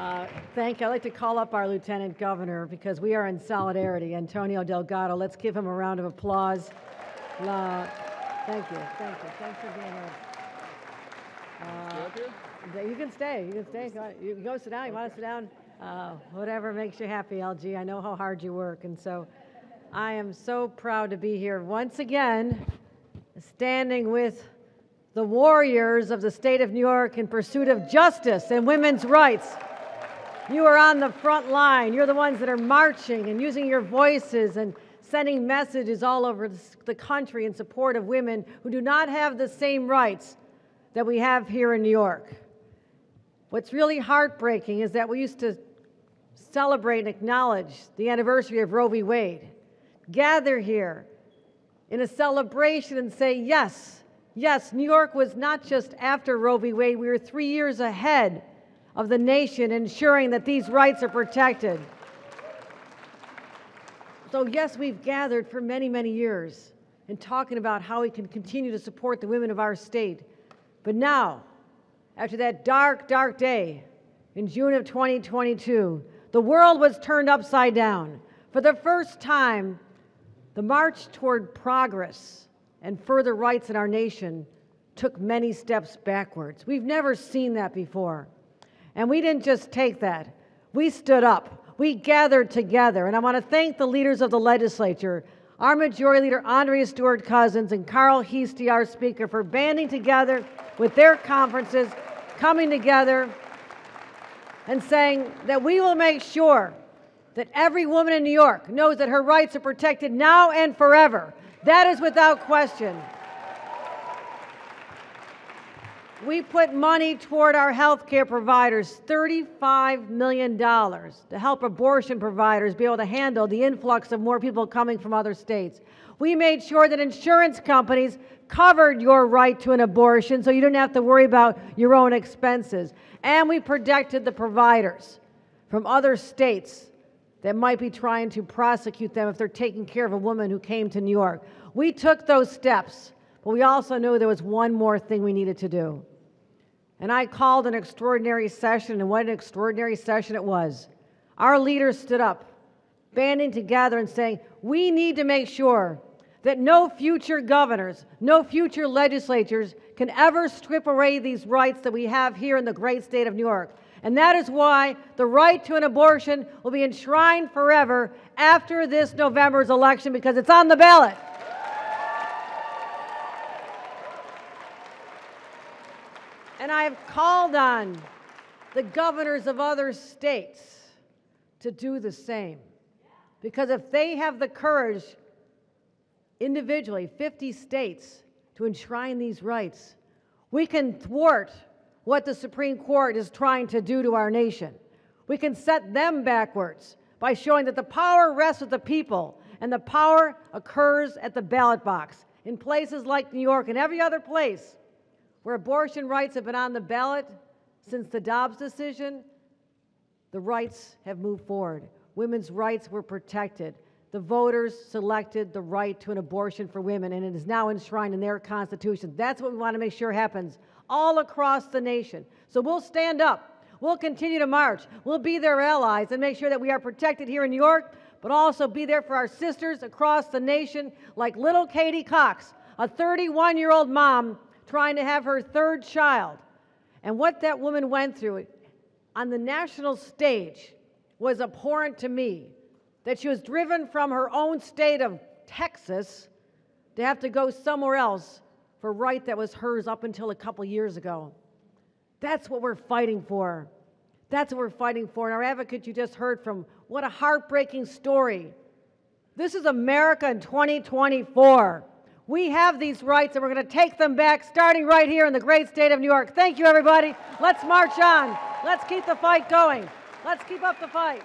Uh, thank you. I'd like to call up our Lieutenant Governor because we are in solidarity. Antonio Delgado, let's give him a round of applause. La, thank you, thank you. Thanks for being here. Uh, you can stay. You can stay. You can go sit down. You want to sit down? Uh, whatever makes you happy, LG. I know how hard you work, and so I am so proud to be here once again, standing with the warriors of the state of New York in pursuit of justice and women's rights. You are on the front line. You're the ones that are marching and using your voices and sending messages all over the country in support of women who do not have the same rights that we have here in New York. What's really heartbreaking is that we used to celebrate and acknowledge the anniversary of Roe v. Wade, gather here in a celebration and say, yes, yes, New York was not just after Roe v. Wade, we were three years ahead of the nation ensuring that these rights are protected. So, yes, we've gathered for many, many years in talking about how we can continue to support the women of our state. But now, after that dark, dark day in June of 2022, the world was turned upside down. For the first time, the march toward progress and further rights in our nation took many steps backwards. We've never seen that before. And we didn't just take that, we stood up. We gathered together. And I want to thank the leaders of the legislature, our Majority Leader Andrea Stewart Cousins and Carl Heastie, our Speaker, for banding together with their conferences, coming together and saying that we will make sure that every woman in New York knows that her rights are protected now and forever. That is without question. We put money toward our health care providers, $35 million, to help abortion providers be able to handle the influx of more people coming from other states. We made sure that insurance companies covered your right to an abortion so you didn't have to worry about your own expenses. And we protected the providers from other states that might be trying to prosecute them if they're taking care of a woman who came to New York. We took those steps, but we also knew there was one more thing we needed to do. And I called an extraordinary session, and what an extraordinary session it was. Our leaders stood up, banding together and saying, We need to make sure that no future governors, no future legislatures can ever strip away these rights that we have here in the great state of New York. And that is why the right to an abortion will be enshrined forever after this November's election because it's on the ballot. And I have called on the governors of other states to do the same. Because if they have the courage, individually, 50 states, to enshrine these rights, we can thwart what the Supreme Court is trying to do to our nation. We can set them backwards by showing that the power rests with the people and the power occurs at the ballot box. In places like New York and every other place, where abortion rights have been on the ballot since the Dobbs decision, the rights have moved forward. Women's rights were protected. The voters selected the right to an abortion for women, and it is now enshrined in their Constitution. That's what we want to make sure happens all across the nation. So we'll stand up. We'll continue to march. We'll be their allies and make sure that we are protected here in New York, but also be there for our sisters across the nation, like little Katie Cox, a 31 year old mom trying to have her third child. And what that woman went through on the national stage was abhorrent to me. That she was driven from her own state of Texas to have to go somewhere else for right that was hers up until a couple years ago. That's what we're fighting for. That's what we're fighting for. And our advocate you just heard from, what a heartbreaking story. This is America in 2024. We have these rights and we're going to take them back starting right here in the great state of New York. Thank you, everybody. Let's march on. Let's keep the fight going. Let's keep up the fight.